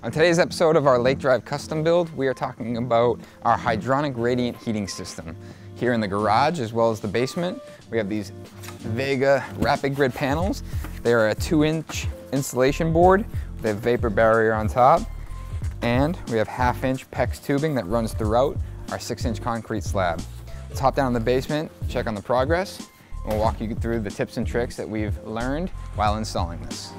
On today's episode of our Lake Drive custom build, we are talking about our hydronic radiant heating system. Here in the garage, as well as the basement, we have these Viega Rapid Grid panels. They are a two inch insulation board with a vapor barrier on top. And we have half inch PEX tubing that runs throughout our six inch concrete slab. Let's hop down in the basement, check on the progress, and we'll walk you through the tips and tricks that we've learned while installing this.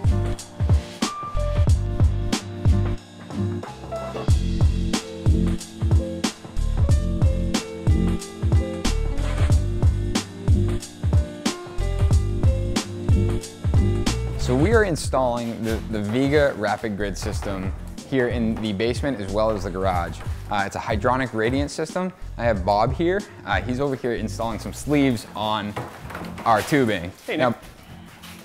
Installing the, the Viega Rapid Grid system here in the basement as well as the garage. Uh, it's a hydronic radiant system. I have Bob here. Uh, he's over here installing some sleeves on our tubing. Hey, now, Nick.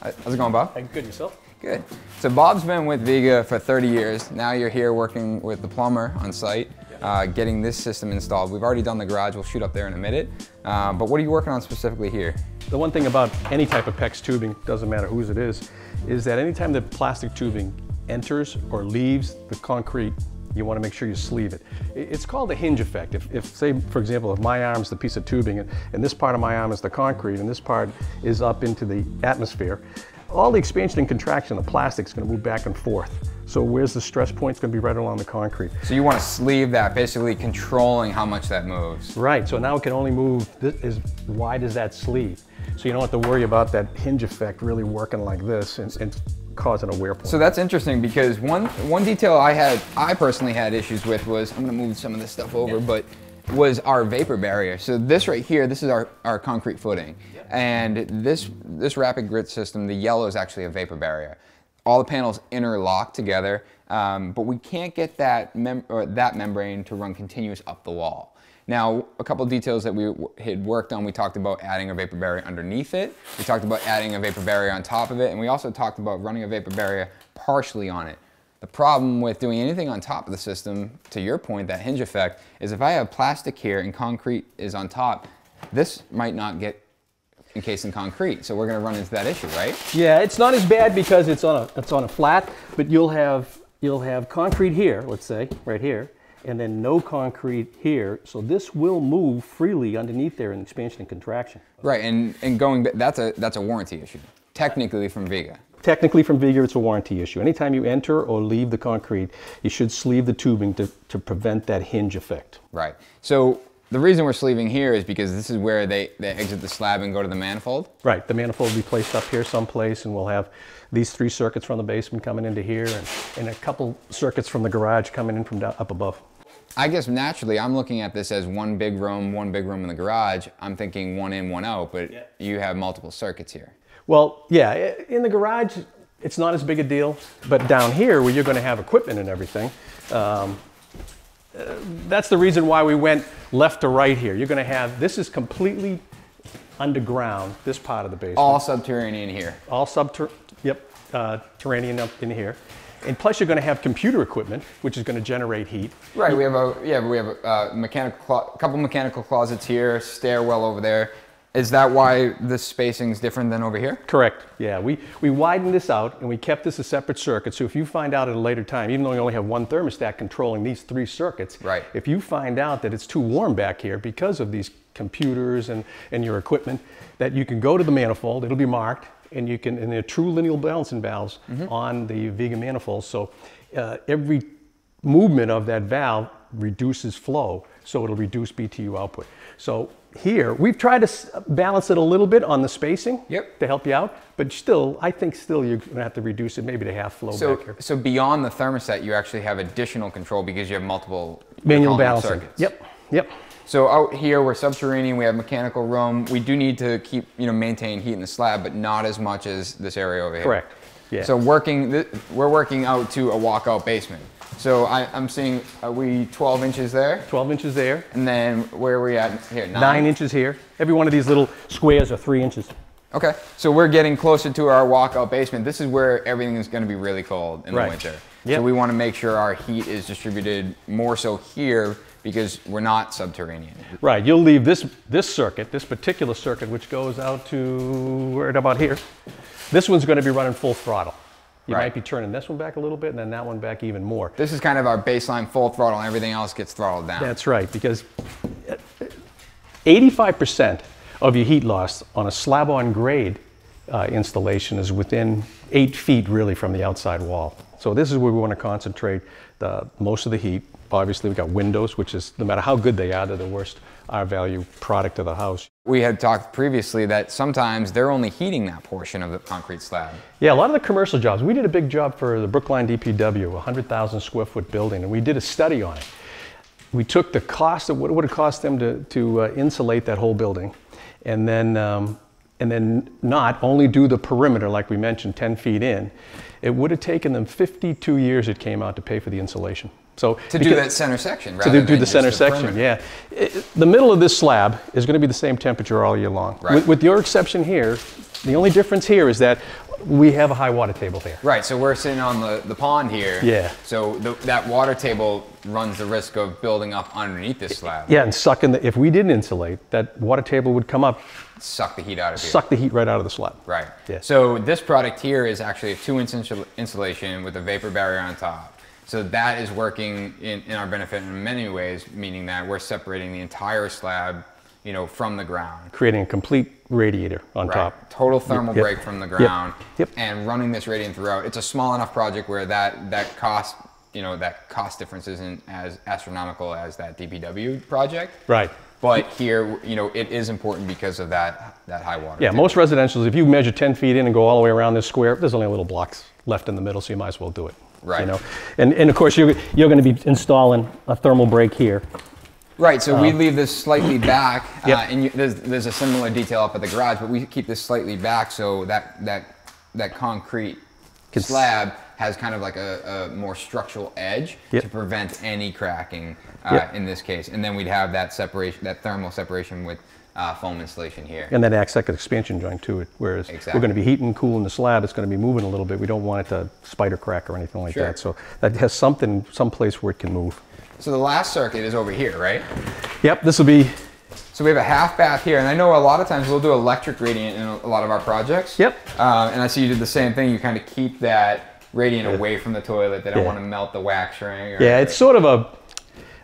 uh, how's it going, Bob? Hey, good yourself? Good. So Bob's been with Viega for 30 years. Now you're here working with the plumber on site, uh, getting this system installed. We've already done the garage. We'll shoot up there in a minute. Uh, but what are you working on specifically here? The one thing about any type of PEX tubing, doesn't matter whose it is, is that anytime the plastic tubing enters or leaves the concrete, you want to make sure you sleeve it. It's called a hinge effect. If, if say, for example, if my arm's the piece of tubing and, and this part of my arm is the concrete and this part is up into the atmosphere, all the expansion and contraction of the plastic is going to move back and forth. So where's the stress point? It's going to be right along the concrete. So you want to sleeve that, basically controlling how much that moves. Right, so now it can only move this as wide as that sleeve. So you don't have to worry about that hinge effect really working like this and, and causing a wear point. So that's interesting because one one detail I had, I personally had issues with was, I'm gonna move some of this stuff over, but was our vapor barrier. So this right here, this is our, our concrete footing. And this, this rapid grid system, the yellow is actually a vapor barrier. All the panels interlock together, um, but we can't get that, mem or that membrane to run continuous up the wall. Now, a couple details that we had worked on, we talked about adding a vapor barrier underneath it. We talked about adding a vapor barrier on top of it, and we also talked about running a vapor barrier partially on it. The problem with doing anything on top of the system, to your point, that hinge effect, is if I have plastic here and concrete is on top, this might not get encased in concrete. So we're gonna run into that issue, right? Yeah, it's not as bad because it's on a it's on a flat, but you'll have you'll have concrete here, let's say, right here, and then no concrete here. So this will move freely underneath there in expansion and contraction. Right, and, and going, that's a, that's a warranty issue, technically from Viega. Technically, from Viega, it's a warranty issue. Anytime you enter or leave the concrete, you should sleeve the tubing to, to prevent that hinge effect. Right. So the reason we're sleeving here is because this is where they, they exit the slab and go to the manifold. Right, the manifold will be placed up here someplace, and we'll have these three circuits from the basement coming into here, and, and a couple circuits from the garage coming in from down, up above. I guess naturally I'm looking at this as one big room, one big room in the garage. I'm thinking one in, one out, but you have multiple circuits here. Well, yeah, in the garage, it's not as big a deal, but down here, where you're going to have equipment and everything, um, uh, that's the reason why we went left to right here. You're going to have this is completely underground. This part of the basement, All subterranean here. all subter, yep, uh, terranean up in here, and plus you're going to have computer equipment, which is going to generate heat. Right, we have a yeah, we have a uh, mechanical clo- couple mechanical closets here, stairwell over there. Is that why the spacing's different than over here? Correct. Yeah, we, we widened this out and we kept this a separate circuit. So if you find out at a later time, even though you only have one thermostat controlling these three circuits, Right. if you find out that it's too warm back here because of these computers and, and your equipment, that you can go to the manifold, it'll be marked, and you can, and they're true lineal balancing valves on the Viega manifold. So uh, every movement of that valve reduces flow, so it'll reduce BTU output. So here, we've tried to balance it a little bit on the spacing Yep. to help you out, but still, I think still you're gonna have to reduce it maybe to half flow So, back here. so beyond the thermostat, you actually have additional control because you have multiple Manual you're calling them balancing. circuits. Yep, yep. So out here, we're subterranean. We have mechanical room. We do need to keep, you know, maintain heat in the slab, but not as much as this area over here. Correct. Yeah. So working, we're working out to a walkout basement. So I, I'm seeing, are we 12 inches there? 12 inches there, And then where are we at here? Nine. nine inches here. Every one of these little squares are three inches. Okay. So we're getting closer to our walkout basement. This is where everything is going to be really cold in Right. the winter. Yep. So we want to make sure our heat is distributed more so here because we're not subterranean. Right, you'll leave this, this circuit, this particular circuit, which goes out to right about here. This one's gonna be running full throttle. You Right. might be turning this one back a little bit and then that one back even more. This is kind of our baseline full throttle, and everything else gets throttled down. That's right, because 85% of your heat loss on a slab on grade uh, installation is within eight feet really from the outside wall. So this is where we want to concentrate the, most of the heat. Obviously, we've got windows, which is no matter how good they are, they're the worst R value product of the house. We had talked previously that sometimes they're only heating that portion of the concrete slab. Yeah, a lot of the commercial jobs. We did a big job for the Brookline DPW, a 100,000 square foot building, and we did a study on it. We took the cost of what it would have cost them to, to uh, insulate that whole building, and then, um, and then not only do the perimeter, like we mentioned, 10 feet in. It would have taken them 52 years, it came out, to pay for the insulation. So To do that center section, right? to do, do the center section, perimeter. yeah. It- the middle of this slab is going to be the same temperature all year long. Right. With, with your exception here, the only difference here is that we have a high water table here. Right, so we're sitting on the, the pond here. Yeah. So the, that water table runs the risk of building up underneath this slab. Yeah, and sucking the, if we didn't insulate, that water table would come up, Suck the heat out of here. suck the heat right out of the slab. Right. Yeah. So this product here is actually a two inch insulation with a vapor barrier on top. So that is working in, in our benefit in many ways, meaning that we're separating the entire slab, you know, from the ground. Creating a complete radiator on Right. top. Total thermal Yep. break from the ground. Yep. And running this radiant throughout. It's a small enough project where that that cost, you know, that cost difference isn't as astronomical as that DPW project. Right. But here, you know, it is important because of that that high water. Yeah, table. most residentials, if you measure 10 feet in and go all the way around this square, there's only a little blocks left in the middle, so you might as well do it. Right. You know? and, and of course, you're, you're going to be installing a thermal break here. Right, so we leave this slightly back, uh, and you, there's, there's a similar detail up at the garage, but we keep this slightly back so that that that concrete Can slab has kind of like a, a more structural edge Yep. to prevent any cracking uh, Yep. in this case, and then we'd have that separation, that thermal separation with uh, foam insulation here. And that acts like an expansion joint too. Whereas we're going to be heating cooling the slab, it's going to be moving a little bit. We don't want it to spider crack or anything like Sure. that. So that has something, some place where it can move. So the last circuit is over here, right? Yep, this will be. So we have a half bath here, and I know a lot of times we'll do electric radiant in a lot of our projects. Yep. Um, and I see you did the same thing. You kind of keep that radiant away from the toilet. They don't Yeah. want to melt the wax ring. Or, Yeah, it's sort of a.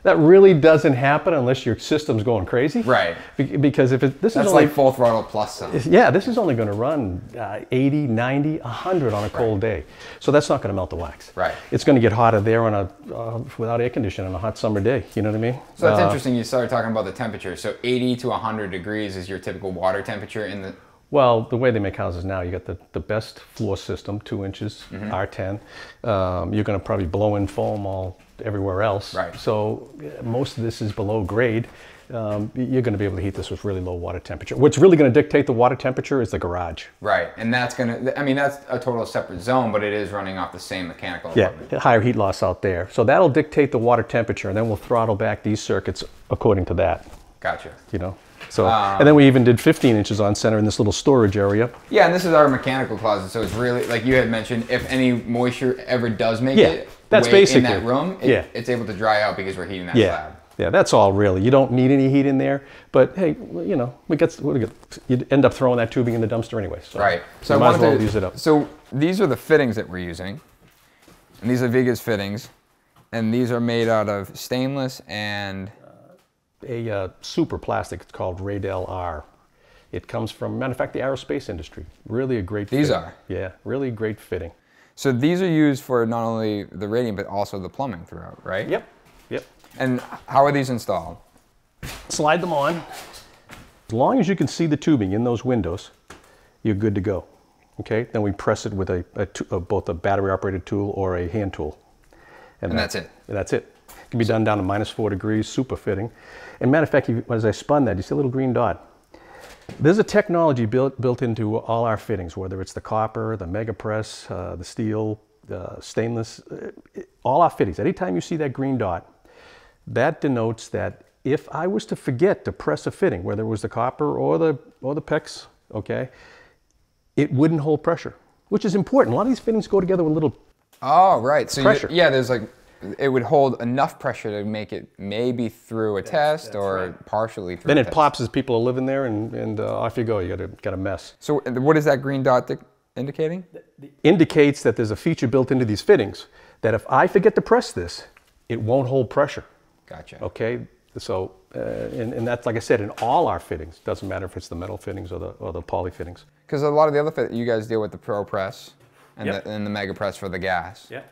That really doesn't happen unless your system's going crazy. Right. Be- Because if it, this That's is only like full throttle plus some. Yeah, this is only going to run uh, 80, 90, 100 on a cold day. So that's not going to melt the wax. Right. It's going to get hotter there on a, uh, without air conditioning on a hot summer day. You know what I mean? So that's Uh, interesting. You started talking about the temperature. So 80 to 100 degrees is your typical water temperature in the. Well, the way they make houses now, you got the, the best floor system, two inches, Mm-hmm. R10. Um, you're going to probably blow in foam all everywhere else. Right. So most of this is below grade. Um, you're going to be able to heat this with really low water temperature. What's really going to dictate the water temperature is the garage. Right, and that's gonna. I mean, that's a total separate zone, but it is running off the same mechanical Yeah, equipment. higher heat loss out there. So that'll dictate the water temperature, and then we'll throttle back these circuits according to that. Gotcha. You know. So, Um, and then we even did 15 inches on center in this little storage area. Yeah, and this is our mechanical closet, so it's really like you had mentioned. If any moisture ever does make Yeah, it that's way in basically- that room, it, yeah. it's able to dry out because we're heating that Yeah. slab. Yeah, that's all really. You don't need any heat in there, but hey, you know, we get, we get? you end up throwing that tubing in the dumpster anyway. So Right. So I might as wanted well to use it up. So these are the fittings that we're using, and these are Viega's fittings, and these are made out of stainless and A uh, super plastic, it's called Radel R. It comes from, matter of fact, the aerospace industry. Really a great These fitting. are? Yeah, really great fitting. So these are used for not only the radiant but also the plumbing throughout, right? Yep, yep. And how are these installed? slide them on. As long as you can see the tubing in those windows, you're good to go. Okay, then we press it with a, a tu- uh, both a battery operated tool or a hand tool. And that's it? that's it. It can be done down to minus four degrees, super fitting. And matter of fact, you- as I spun that, you see a little green dot? There's a technology built, built into all our fittings, whether it's the copper, the mega press, uh, the steel, the stainless, uh, it- all our fittings. Anytime you see that green dot, that denotes that if I was to forget to press a fitting, whether it was the copper or the or the PEX, okay, it wouldn't hold pressure, which is important. A lot of these fittings go together with a little Oh, right. So you- yeah, there's like it would hold enough pressure to make it maybe through a test or partially through. Then a it test. pops as people are living there, and, and uh, off you go. You got a got a mess. So what is that green dot? Dick? indicating? Indicates that there's a feature built into these fittings that if I forget to press this, it won't hold pressure. Gotcha. Okay, so uh, and, and that's like I said in all our fittings. Doesn't matter if it's the metal fittings or the or the poly fittings. Because a lot of the other fit, you guys deal with the Pro Press and, Yep. the, and the Mega Press for the gas. Yeah.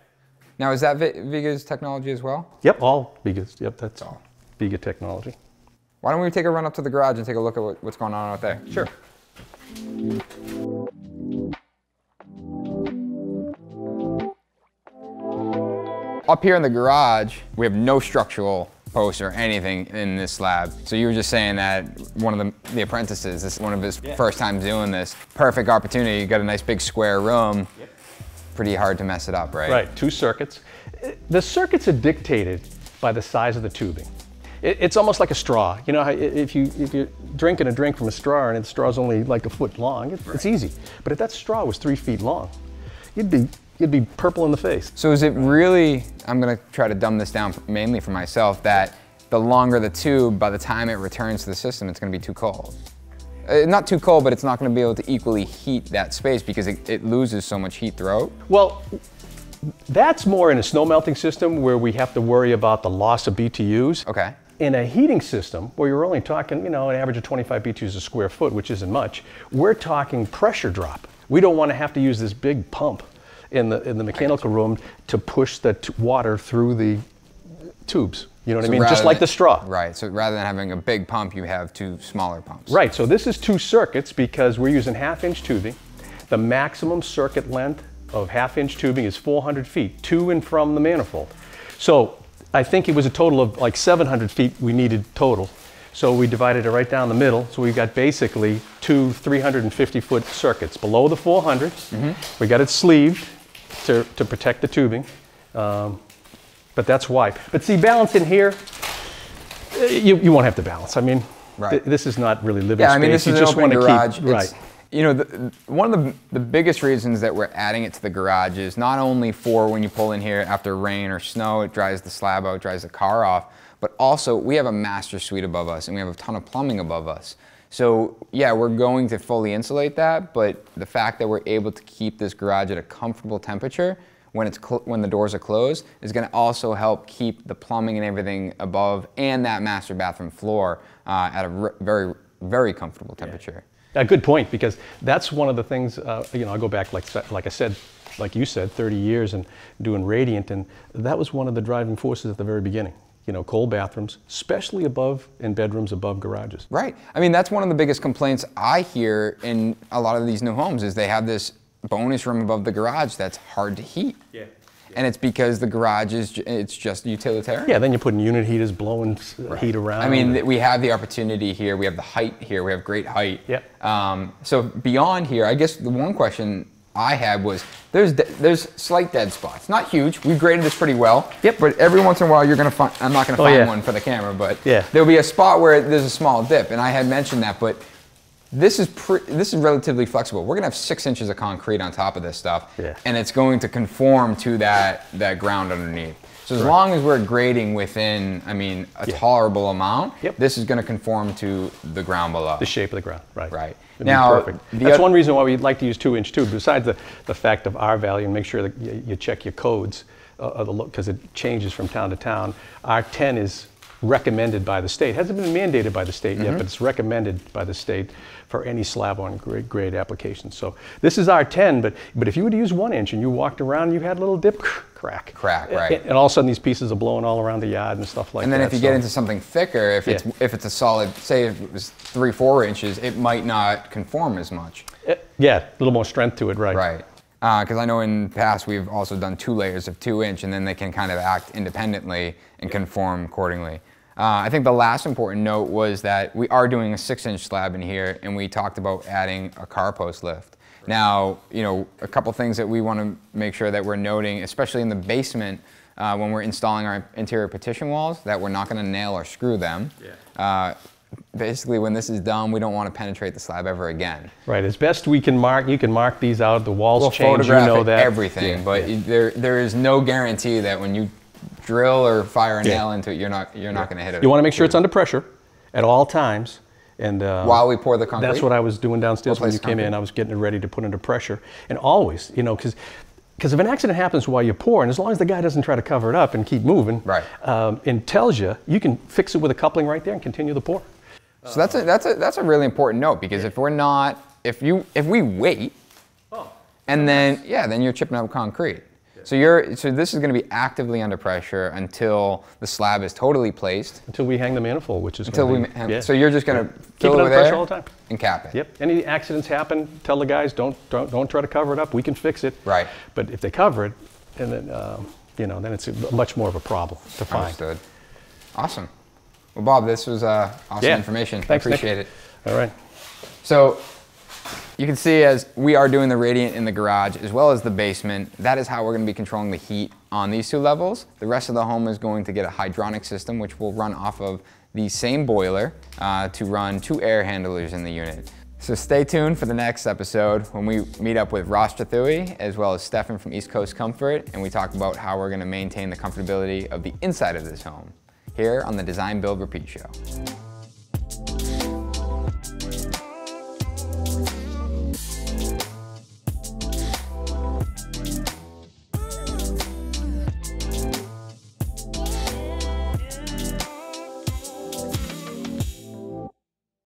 Now, is that Vi- Viega's technology as well? Yep, all Viegas. Yep, that's oh. all. Viega technology. Why don't we take a run up to the garage and take a look at what, what's going on out there? Sure. Up here in the garage, we have no structural posts or anything in this slab. So you were just saying that one of the, the apprentices, this is one of his first times doing this. Perfect opportunity. You got a nice big square room. Pretty hard to mess it up, right? Right, two circuits. The circuits are dictated by the size of the tubing. It, it's almost like a straw. You know, if you if you're drinking a drink from a straw and the straw's only like a foot long, it, it's easy. But if that straw was three feet long, you'd be you'd be purple in the face. So is it really, I'm gonna try to dumb this down mainly for myself, that the longer the tube, by the time it returns to the system, it's gonna be too cold? Uh, not too cold, but it's not gonna be able to equally heat that space because it, it loses so much heat throughout. Well, that's more in a snow melting system where we have to worry about the loss of BTUs. Okay. In a heating system where you're only talking, you know, an average of 25 BTUs a square foot, which isn't much, we're talking pressure drop. We don't want to have to use this big pump in the in the mechanical room to push the t- water through the tubes. You know what I mean? Just like than- the straw. Right, so rather than having a big pump, you have two smaller pumps. Right, so this is two circuits because we're using half inch tubing. The maximum circuit length of half inch tubing is 400 feet to and from the manifold. So I think it was a total of like 700 feet we needed total. So we divided it right down the middle. So we've got basically two 350 foot circuits below the 400. We got it sleeved to, to protect the tubing. Um, but that's why. But see, balance in here, uh, you, you won't have to balance. I mean, Right. th- this is not really living Yeah, space. I mean, this you is an just open wanna garage. Keep, right. You know, the, one of the, the biggest reasons that we're adding it to the garage is not only for when you pull in here after rain or snow, it dries the slab out, dries the car off, but also we have a master suite above us and we have a ton of plumbing above us. So yeah, we're going to fully insulate that, but the fact that we're able to keep this garage at a comfortable temperature when it's cl- when the doors are closed is going to also help keep the plumbing and everything above and that master bathroom floor uh, at a r- very very comfortable temperature. A good point because that's one of the things. Uh, you know, I go back like like I said, like you said, 30 years and doing radiant, and that was one of the driving forces at the very beginning. You know, cold bathrooms, especially above in bedrooms above garages. Right. I mean, that's one of the biggest complaints I hear in a lot of these new homes is they have this bonus room above the garage that's hard to heat. Yeah. And it's because the garage is it's just utilitarian. Yeah, then you're putting unit heaters blowing s- heat around. I mean, th- we have the opportunity here. We have the height here. We have great height. Yep. Um, so beyond here, I guess the one question I had was there's de- there's slight dead spots. Not huge. We've graded this pretty well. Yep. But every once in a while, you're gonna find. I'm not gonna Oh, find yeah. one for the camera, but Yeah. there'll be a spot where there's a small dip, and I had mentioned that, but. This is this is relatively flexible. We're gonna have six inches of concrete on top of this stuff, Yeah. and it's going to conform to that that ground underneath. So as long as we're grading within, I mean, a Yeah. tolerable amount, Yep. this is going to conform to the ground below. the shape of the ground, right? Right. It'd Now, perfect. That's one reason why we'd like to use two-inch tube. Besides the, the fact of R value, and make sure that you, you check your codes, uh, because it changes from town to town. R10 is recommended by the state. Hasn't been mandated by the state Mm-hmm. yet, but it's recommended by the state for any slab on grade, grade application. So this is R10, but but if you were to use one inch and you walked around, and you had a little dip, crack, Crack, right. And all of a sudden these pieces are blowing all around the yard and stuff like that. and then that. if you get into something thicker, if it's if it's a solid, say if it was three four inches, it might not conform as much. Eh, yeah, a little more strength to it, right? Right. Because I know in the past we've also done two layers of two inch, and then they can kind of act independently and conform accordingly. Uh, I think the last important note was that we are doing a six inch slab in here, and we talked about adding a car post lift. Now, you know, a couple things that we want to make sure that we're noting, especially in the basement, uh, when we're installing our interior partition walls, that we're not going to nail or screw them. Uh, basically, when this is done, we don't want to penetrate the slab ever again. Right, as best we can mark, you can mark these out, the walls We'll change, you know that. everything, Yeah, but yeah. there there is no guarantee that when you drill or fire a Yeah. nail into it, you're not you're not going to hit it. You want to make sure it's under pressure at all times, And uh, While we pour the concrete? That's what I was doing downstairs when place you came in. I was getting it ready to put under pressure. And always, you know, because because if an accident happens while you're pouring, as long as the guy doesn't try to cover it up and keep moving, Right. um, and tells you, you can fix it with a coupling right there and continue the pour. So that's a, that's a, that's a really important note because if we're not, if you, if we wait, Oh. and then, yeah, then you're chipping up concrete. So you're, so this is gonna be actively under pressure until the slab is totally placed. Until we hang the manifold, which is Until we, gonna be- yeah. so you're just gonna Keep fill it it under pressure all the time. and cap it. Yep. Any accidents happen, tell the guys don't don't don't try to cover it up. We can fix it. Right. But if they cover it, and then um, you know, then it's much more of a problem to find. Understood. Awesome. Well, Bob, this was uh, awesome Yeah. information. Thanks, I Nick. appreciate it. All right. So you can see as we are doing the radiant in the garage as well as the basement, that is how we're going to be controlling the heat on these two levels. The rest of the home is going to get a hydronic system which will run off of the same boiler uh, to run two air handlers in the unit. So stay tuned for the next episode when we meet up with Ross Trathui as well as Stefan from East Coast Comfort and we talk about how we're going to maintain the comfortability of the inside of this home here on the Design Build Repeat Show.